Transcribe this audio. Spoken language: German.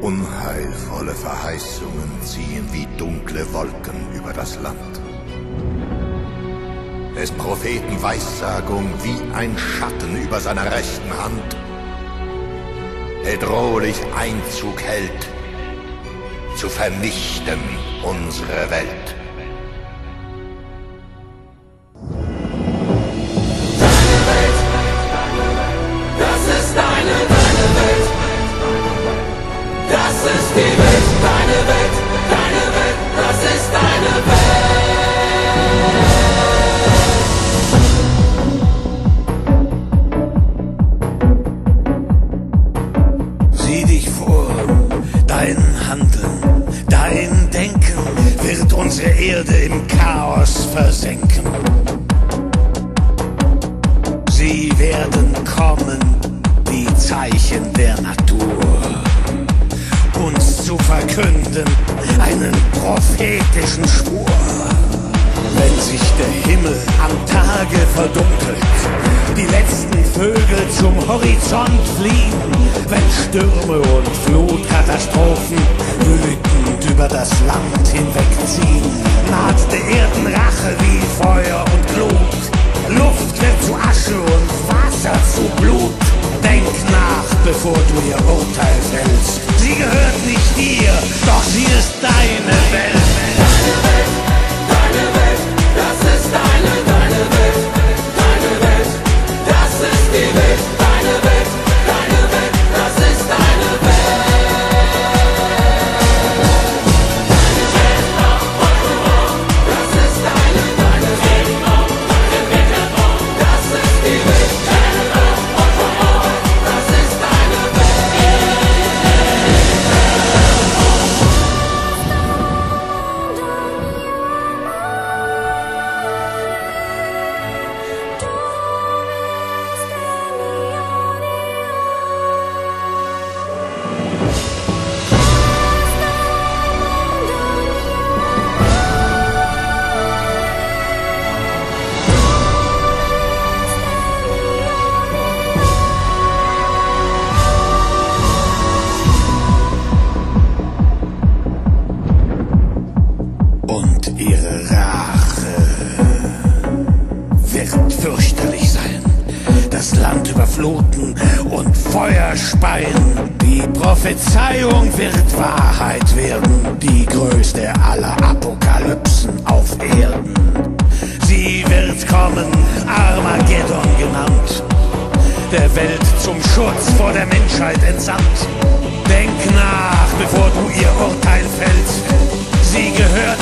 Unheilvolle Verheißungen ziehen wie dunkle Wolken über das Land. Des Propheten Weissagung wie ein Schatten über seiner rechten Hand bedrohlich Einzug hält, zu vernichten unsere Welt. Unsere Erde im Chaos versenken. Sie werden kommen, die Zeichen der Natur, uns zu verkünden, einen prophetischen Schwur. Wenn sich der Himmel am Tage verdunkelt, Horizont fliehen, wenn Stürme und Flutkatastrophen wütend über das Land hinwegziehen, naht der Erdenrache wie Feuer und Glut. Luft wird zu Asche und Wasser zu Blut. Denk nach, bevor du ihr Urteil fällst. Sie gehört nicht dir, doch sie ist wird fürchterlich sein. Das Land überfluten und Feuer speien. Die Prophezeiung wird Wahrheit werden. Die größte aller Apokalypsen auf Erden. Sie wird kommen, Armageddon genannt. Der Welt zum Schutz vor der Menschheit entsandt. Denk nach, bevor du ihr Urteil fällst. Sie gehört